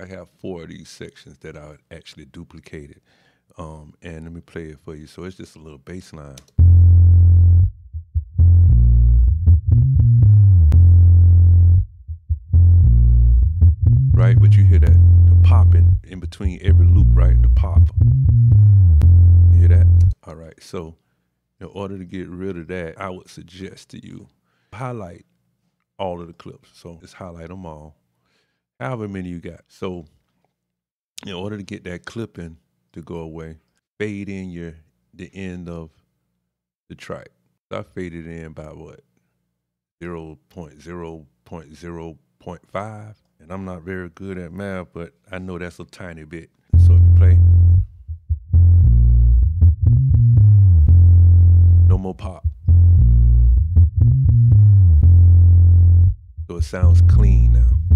I have four of these sections that I actually duplicated. Um, and let me play it for you. So it's just a little bass line. Right, but you hear that the popping in between every loop, right? The pop. You hear that? All right. So in order to get rid of that, I would suggest to you highlight all of the clips. So just highlight them all, however many you got. So in order to get that clipping to go away, fade in your the end of the track. I faded in by what? 0. 0.0.0.5. And I'm not very good at math, but I know that's a tiny bit. So if you play. No more pop. So it sounds clean now.